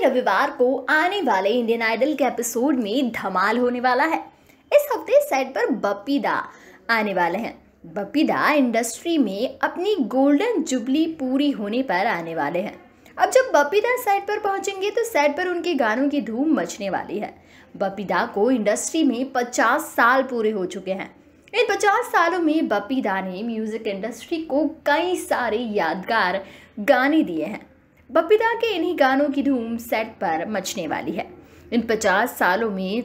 रविवार को आने वाले इंडियन आइडल के एपिसोड में धमाल होने वाला है। इस हफ़्ते सेट पर बप्पी दा आने वाले हैं। बप्पी दा इंडस्ट्री में अपनी गोल्डन जुबली पूरी होने पर आने वाले हैं। अब जब बप्पी दा सेट पर पहुँचेंगे तो सेट पर उनके गानों की धूम मचने वाली है। बप्पी दा को इंडस्ट्री में 50 साल पूरे हो चुके हैं। इन 50 सालों में बप्पी दा ने म्यूज़िक इंडस्ट्री को कई सारे यादगार गाने दिए हैं। दा के इन्हीं गानों की धूम सेट पर मचने वाली है। इन 50 सालों में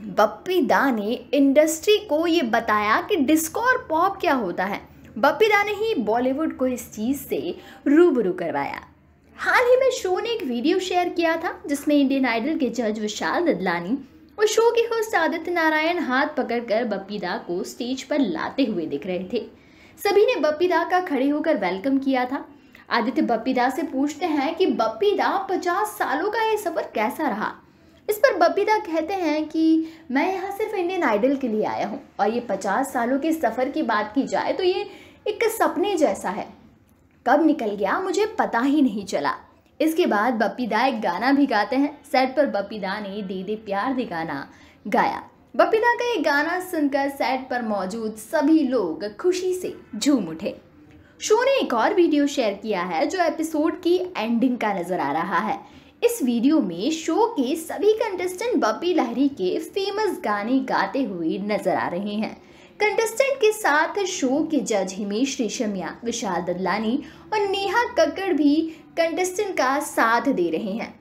बप्पी दा ने इंडस्ट्री को ये बताया कि डिस्को और पॉप क्या होता है। बप्पी दा ने ही बॉलीवुड को इस चीज़ से रूबरू करवाया। हाल ही में शो ने एक वीडियो शेयर किया था, जिसमें इंडियन आइडल के जज विशाल ददलानी और शो के होस्ट आदित्य नारायण हाथ पकड़कर बप्पी दा को स्टेज पर लाते हुए दिख रहे थे। सभी ने बप्पी दा का खड़े होकर वेलकम किया था। आदित्य बप्पी दा से पूछते हैं कि बप्पी दा पचास सालों का ये सफ़र कैसा रहा? इस पर बप्पी दा कहते हैं कि मैं यहाँ सिर्फ़ इंडियन आइडल के लिए आया हूँ और ये पचास सालों के सफ़र की बात की जाए तो ये एक सपने जैसा है। कब निकल गया मुझे पता ही नहीं चला। इसके बाद बप्पी दा एक गाना भी गाते हैं। सेट पर बप्पी दा ने दे दे प्यार दे गाना गाया। बप्पी दा का ये गाना सुनकर सेट पर मौजूद सभी लोग खुशी से झूम उठे। शो ने एक और वीडियो शेयर किया है जो एपिसोड की एंडिंग का नज़र आ रहा है। इस वीडियो में शो के सभी कंटेस्टेंट बप्पी लहरी के फ़ेमस गाने गाते हुए नज़र आ रहे हैं। कंटेस्टेंट के साथ शो के जज हिमेश रेशमिया, विशाल ददलानी और नेहा कक्कड़ भी कंटेस्टेंट का साथ दे रहे हैं।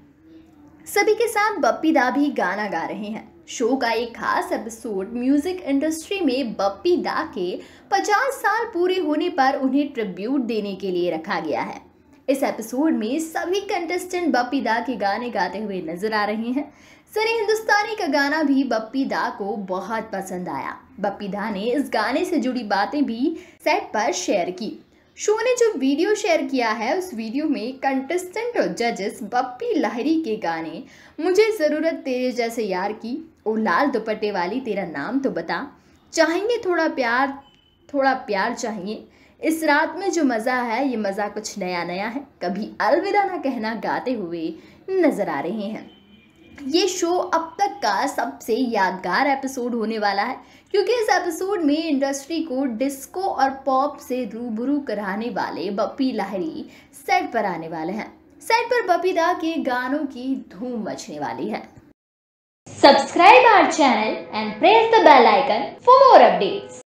सभी के साथ बप्पी दा भी गाना गा रहे हैं। शो का एक खास एपिसोड म्यूज़िक इंडस्ट्री में बप्पी दा के 50 साल पूरे होने पर उन्हें ट्रिब्यूट देने के लिए रखा गया है। इस एपिसोड में सभी कंटेस्टेंट बप्पी दा के गाने गाते हुए नज़र आ रहे हैं। सनी हिंदुस्तानी का गाना भी बप्पी दा को बहुत पसंद आया। बप्पी दा ने इस गाने से जुड़ी बातें भी सेट पर शेयर की। शो ने जो वीडियो शेयर किया है, उस वीडियो में कंटेस्टेंट और जजेस बप्पी लहरी के गाने, मुझे ज़रूरत तेरे जैसे यार की, ओ लाल दुपट्टे वाली तेरा नाम तो बता। चाहेंगे थोड़ा प्यार थोड़ा प्यार चाहिए इस रात में जो मज़ा है, ये मज़ा कुछ नया नया है। कभी अलविदा ना कहना गाते हुए नज़र आ रहे हैं। ये शो अब तक का सबसे यादगार एपिसोड होने वाला है, क्योंकि इस एपिसोड में इंडस्ट्री को डिस्को और पॉप से रूबरू कराने वाले बप्पी लाहरी सेट पर आने वाले हैं सेट पर बप्पी दा के गानों की धूम मचने वाली है subscribe our channel and press the bell icon for more updates.